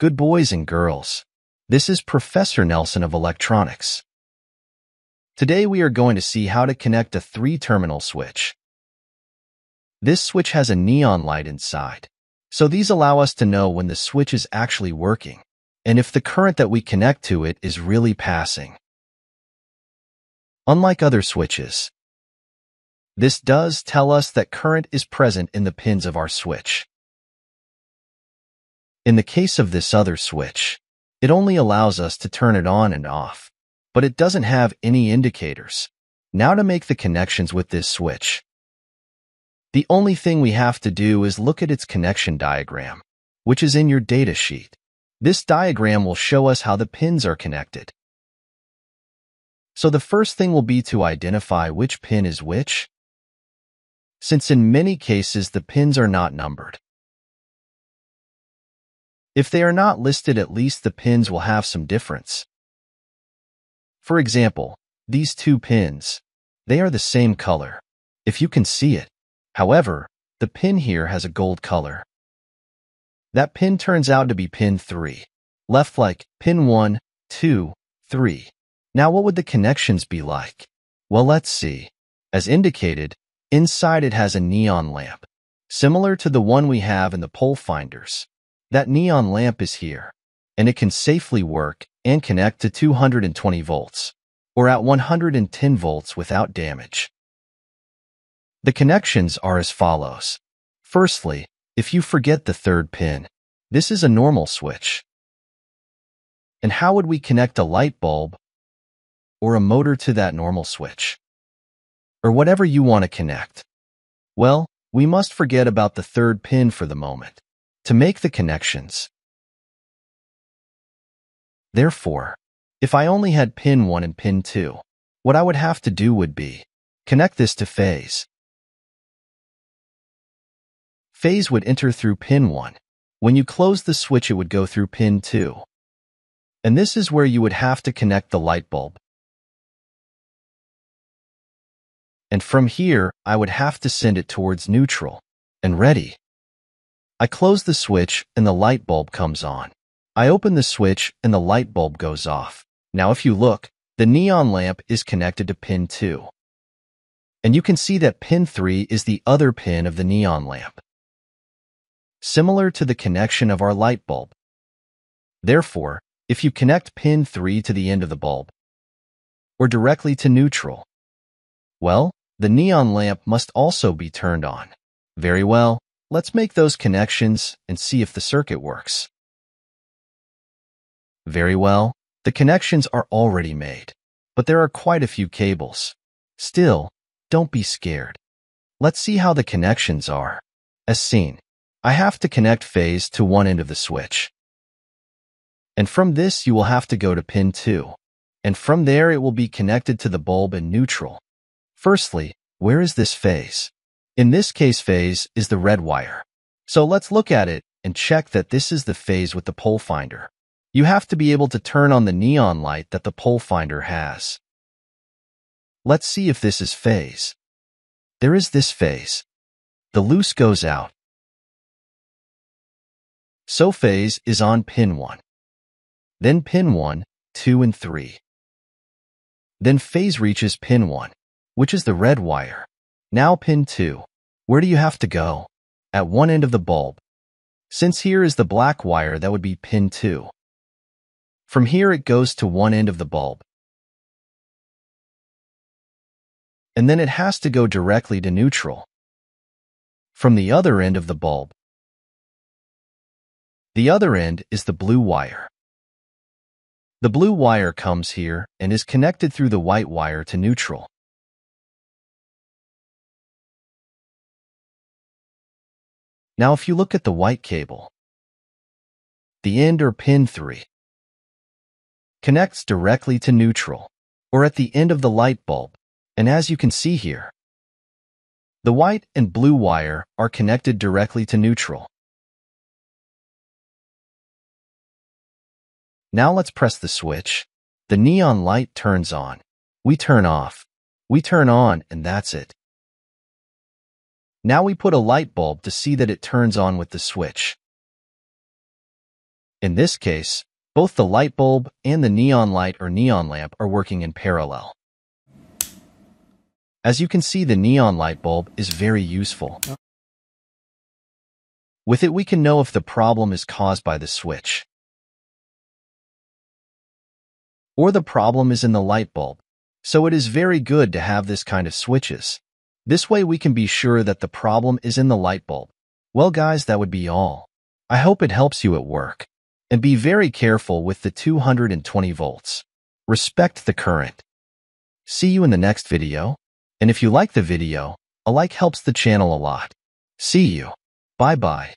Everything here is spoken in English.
Good boys and girls, this is Professor Nelson of Electronics. Today we are going to see how to connect a three-terminal switch. This switch has a neon light inside, so these allow us to know when the switch is actually working and if the current that we connect to it is really passing. Unlike other switches, this does tell us that current is present in the pins of our switch. In the case of this other switch, it only allows us to turn it on and off, but it doesn't have any indicators. Now to make the connections with this switch. The only thing we have to do is look at its connection diagram, which is in your data sheet. This diagram will show us how the pins are connected. So the first thing will be to identify which pin is which, since in many cases the pins are not numbered. If they are not listed at least the pins will have some difference. For example, these two pins, they are the same color, if you can see it. However, the pin here has a gold color. That pin turns out to be pin 3. Left like pin 1, 2, 3. Now what would the connections be like? Well, let's see. As indicated, inside it has a neon lamp, similar to the one we have in the pole finders. That neon lamp is here, and it can safely work and connect to 220 volts, or at 110 volts without damage. The connections are as follows. Firstly, if you forget the third pin, this is a normal switch. And how would we connect a light bulb or a motor to that normal switch? Or whatever you want to connect? Well, we must forget about the third pin for the moment to make the connections. Therefore, if I only had pin 1 and pin 2, what I would have to do would be connect this to phase Phase would enter through pin 1. When you close the switch, it would go through pin 2. And this is where you would have to connect the light bulb. And from here, I would have to send it towards neutral. And ready. I close the switch and the light bulb comes on. I open the switch and the light bulb goes off. Now if you look, the neon lamp is connected to pin 2. And you can see that pin 3 is the other pin of the neon lamp similar to the connection of our light bulb. Therefore, if you connect pin 3 to the end of the bulb, or directly to neutral, well, the neon lamp must also be turned on. Very well, let's make those connections and see if the circuit works. Very well, the connections are already made, but there are quite a few cables. Still, don't be scared. Let's see how the connections are. As seen, I have to connect phase to one end of the switch. And from this, you will have to go to pin 2. And from there, it will be connected to the bulb in neutral. Firstly, where is this phase? In this case, phase is the red wire. So let's look at it and check that this is the phase with the pole finder. You have to be able to turn on the neon light that the pole finder has. Let's see if this is phase. There is this phase. The loose goes out, so phase is on pin 1. Then pin 1, 2, and 3. Then phase reaches pin 1, which is the red wire. Now pin 2. Where do you have to go? At one end of the bulb. Since here is the black wire, that would be pin 2. From here it goes to one end of the bulb. And then it has to go directly to neutral. From the other end of the bulb, the other end is the blue wire. The blue wire comes here and is connected through the white wire to neutral. Now if you look at the white cable, the end or pin 3 connects directly to neutral, or at the end of the light bulb, and as you can see here, the white and blue wire are connected directly to neutral. Now let's press the switch. The neon light turns on. We turn off. We turn on, and that's it. Now we put a light bulb to see that it turns on with the switch. In this case, both the light bulb and the neon light or neon lamp are working in parallel. As you can see, the neon light bulb is very useful. With it, we can know if the problem is caused by the switch or the problem is in the light bulb. So it is very good to have this kind of switches. This way we can be sure that the problem is in the light bulb. Well guys, that would be all. I hope it helps you at work. And be very careful with the 220 volts. Respect the current. See you in the next video. And if you like the video, a like helps the channel a lot. See you. Bye-bye.